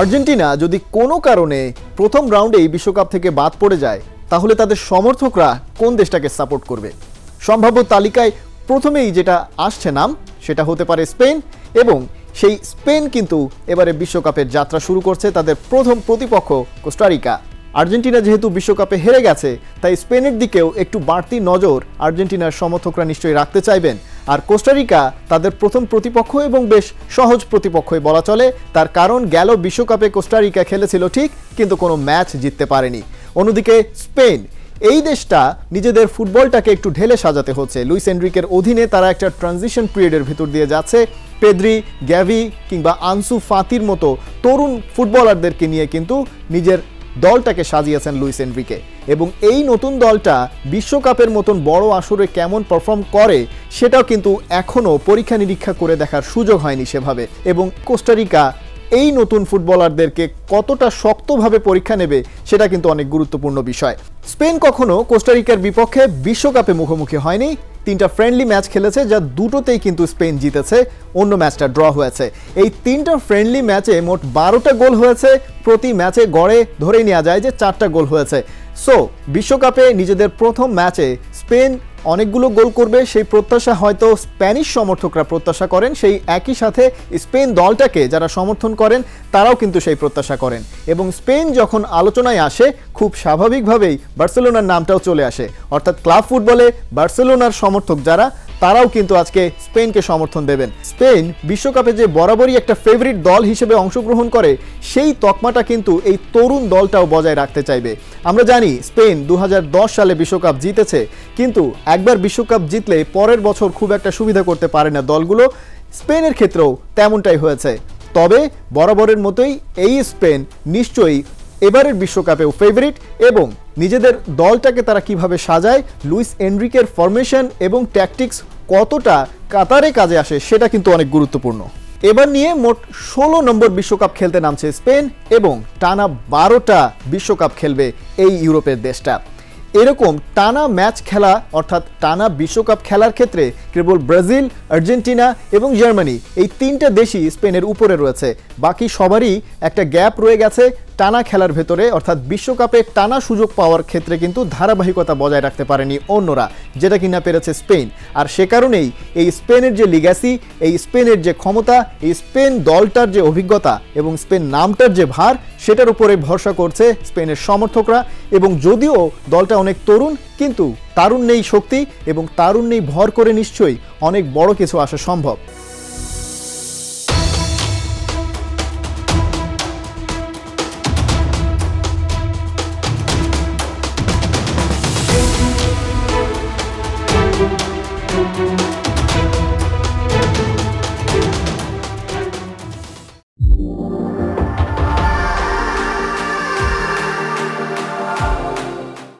Argentina যদি কোনো কারণে প্রথম রাউন্ডেই বিশ্বকাপ থেকে বাদ পড়ে যায়, তাহলে তাদের সমর্থকরা কোন দেশটাকে সাপোর্ট করবে? সম্ভাব্য তালিকায় প্রথমেই যেটা আসছে নাম, সেটা হতে পারে স্পেন এবং সেই স্পেন কিন্তু এবারে বিশ্বকাপের যাত্রা শুরু করছে তাদের প্রথম প্রতিপক্ষ কোস্টারিকা। আর্জেন্টিনা যেহেতু বিশ্বকাপে হেরে গেছে, তাই স্পেনের দিকেও একটু বাড়তি নজর আর্জেন্টিনার সমর্থকরা নিশ্চয়ই রাখতে চাইবেন। আর কোস্টারিকা তাদের প্রথম প্রতিপক্ষ এবং বেশ সহজ প্রতিপক্ষই বলা চলে। তার কারণ গেল বিশ্বকাপে কোস্টারিকা খেলেছিল ঠিক, কিন্তু কোনো ম্যাচ জিততে পারেনি। অন্যদিকে স্পেন, এই দেশটা নিজেদের ফুটবলটাকে একটু ঢেলে সাজাতে হচ্ছে। লুইস এনরিকের অধীনে তারা একটা ট্রানজিশন পিরিয়ডের ভিতর দিয়ে যাচ্ছে। পেদ্রি, গ্যাভি কিংবা আনসু ফাতির মতো তরুণ ফুটবলারদেরকে নিয়ে কিন্তু নিজের দলটাকে সাজিয়েছেন লুইস এনরিকে। এবং এই নতুন দলটা বিশ্বকাপের মতন বড় আসরে কেমন পারফর্ম করে, সেটাও কিন্তু এখনও পরীক্ষা নিরীক্ষা করে দেখার সুযোগ হয়নি সেভাবে। এবং কোস্টারিকা এই নতুন ফুটবলারদেরকে কতটা শক্তভাবে পরীক্ষা নেবে, সেটা কিন্তু অনেক গুরুত্বপূর্ণ বিষয়। স্পেন কখনো কোস্টারিকার বিপক্ষে বিশ্বকাপে মুখোমুখি হয়নি তিনটা ফ্রেন্ডলি ম্যাচ খেলেছে, যা দুটোতেই কিন্তু স্পেন জিতেছে, অন্য ম্যাচটা ড্র হয়েছে। এই তিনটা ফ্রেন্ডলি ম্যাচে মোট বারোটা গোল হয়েছে, প্রতি ম্যাচে গড়ে ধরে নেওয়া যায় যে চারটা গোল হয়েছে। সো বিশ্বকাপে নিজেদের প্রথম ম্যাচে স্পেন অনেকগুলো গোল করবে, সেই প্রত্যাশা হয়তো স্প্যানিশ সমর্থকরা প্রত্যাশা করেন। সেই একই সাথে স্পেন দলটাকে যারা সমর্থন করেন, তারাও কিন্তু সেই প্রত্যাশা করেন। এবং স্পেন যখন আলোচনায় আসে, খুব স্বাভাবিকভাবেই বার্সেলোনার নামটাও চলে আসে। অর্থাৎ ক্লাব ফুটবলে বার্সেলোনার সমর্থক যারা তারাও কিন্তু আজকে স্পেনকে সমর্থন দেবেন। স্পেন বিশ্বকাপে যে বরাবরই একটা ফেভারিট দল হিসেবে অংশগ্রহণ করে, সেই তকমাটা কিন্তু এই তরুণ দলটাও বজায় রাখতে চাইবে। আমরা জানি স্পেন দু সালে বিশ্বকাপ জিতেছে, কিন্তু একবার বিশ্বকাপ জিতলে পরের বছর খুব একটা সুবিধা করতে পারে না দলগুলো। স্পেনের ক্ষেত্রেও তেমনটাই হয়েছে। তবে বরাবরের মতোই এই স্পেন নিশ্চয়ই এবারের বিশ্বকাপেও ফেভারিট এবং নিজেদের দলটাকে তারা কীভাবে সাজায়, লুইস এনরিকের ফরমেশন এবং ট্যাকটিক্স কতটা কাতারে কাজে আসে সেটা কিন্তু অনেক গুরুত্বপূর্ণ। এবার নিয়ে মোট ষোলো নম্বর বিশ্বকাপ খেলতে নামছে স্পেন এবং টানা বারোটা বিশ্বকাপ খেলবে এই ইউরোপের দেশটা। এরকম টানা ম্যাচ খেলা অর্থাৎ টানা বিশ্বকাপ খেলার ক্ষেত্রে কেবল ব্রাজিল, আর্জেন্টিনা এবং জার্মানি এই তিনটা দেশই স্পেনের উপরে রয়েছে। বাকি সবারই একটা গ্যাপ রয়ে গেছে টানা খেলার ভেতরে, অর্থাৎ বিশ্বকাপে টানা সুযোগ পাওয়ার ক্ষেত্রে কিন্তু ধারাবাহিকতা বজায় রাখতে পারেনি অন্যরা, যেটা কিনা পেরেছে স্পেন। আর সে কারণেই এই স্পেনের যে লিগাসি এই স্পেনের যে ক্ষমতা, এই স্পেন দলটার যে অভিজ্ঞতা এবং স্পেন নামটার যে ভার, সেটার উপরে ভরসা করছে স্পেনের সমর্থকরা। এবং যদিও দলটা অনেক তরুণ, কিন্তু তারুণ্যেই শক্তি এবং তারুণ্যেই ভর করে নিশ্চয়ই অনেক বড় কিছু আসা সম্ভব।